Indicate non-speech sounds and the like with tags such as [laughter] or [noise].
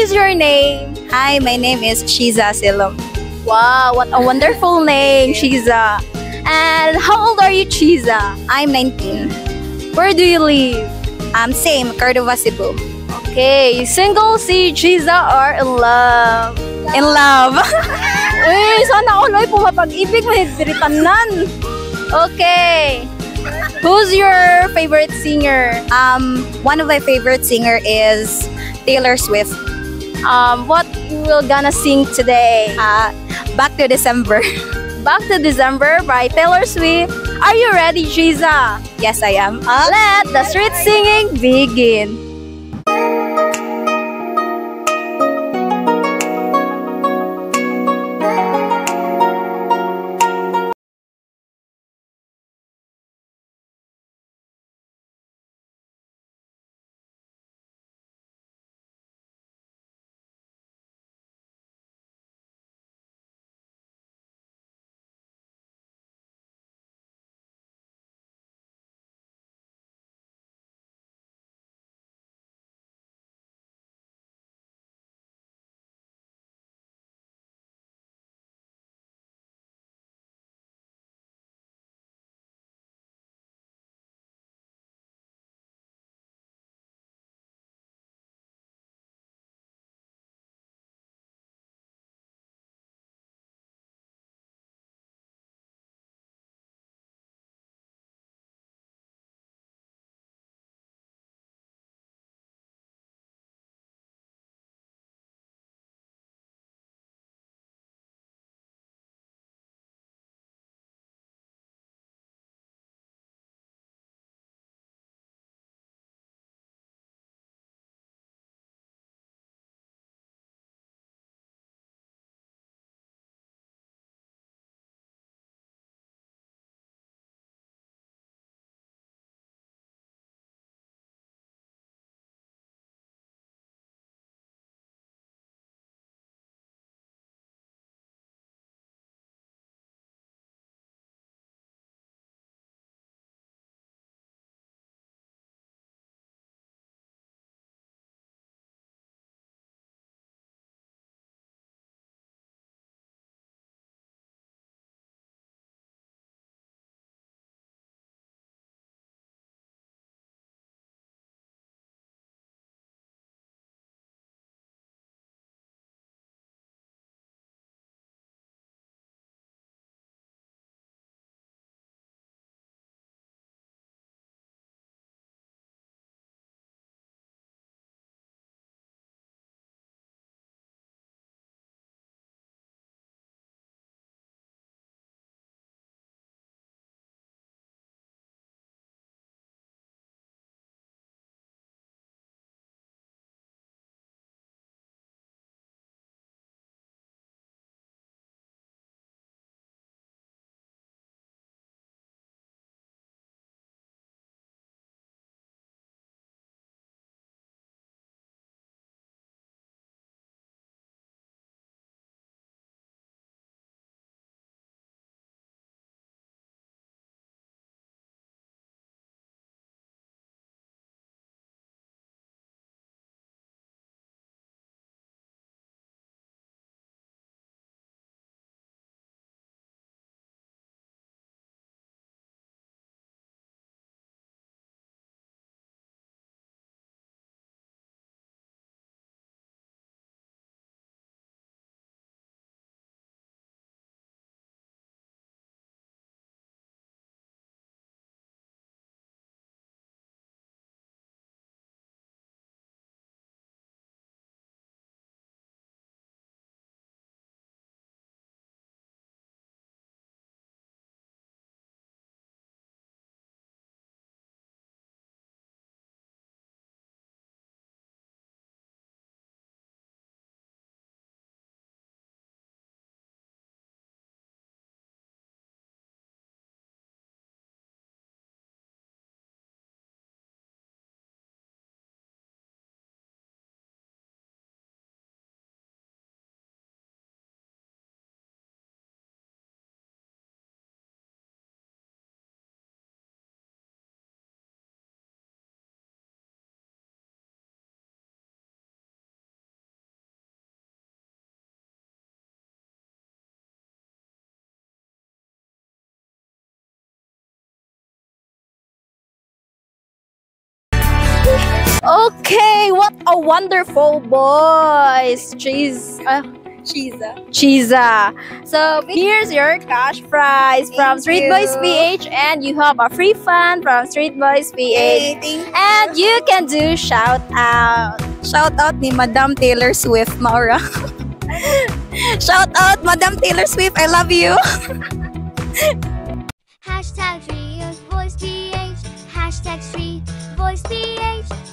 what is your name? Hi, my name is Chiza Silom. Wow, what a wonderful name, Chiza. And how old are you, Chiza? I'm 19. Where do you live? I'm um, same, Cordova, Cebu. Okay, single si Chiza are in love. In love. Uy, [laughs] sana all ay pumapag-ibig tanan. Okay. Who's your favorite singer? um, one of my favorite singer is Taylor Swift. Um, what we're gonna sing today? Uh, back to December. [laughs] Back to December by Taylor Swift. Are you ready, Chiza? yes, I am. Let the street singing begin. Okay, what a wonderful boys. Cheese. Uh, Cheesa. Cheesa. So here's your cash prize from Street you. Voice PH, and you have a free fun from Street Voice PH. thank And you can do shout out. Shout out ni Madam Taylor Swift, Maura. [laughs] Shout out, Madam Taylor Swift. I love you. Hashtag Real Voice PH. Hashtag Street Voice PH. Hashtag Voice PH. Hashtag Street Voice PH.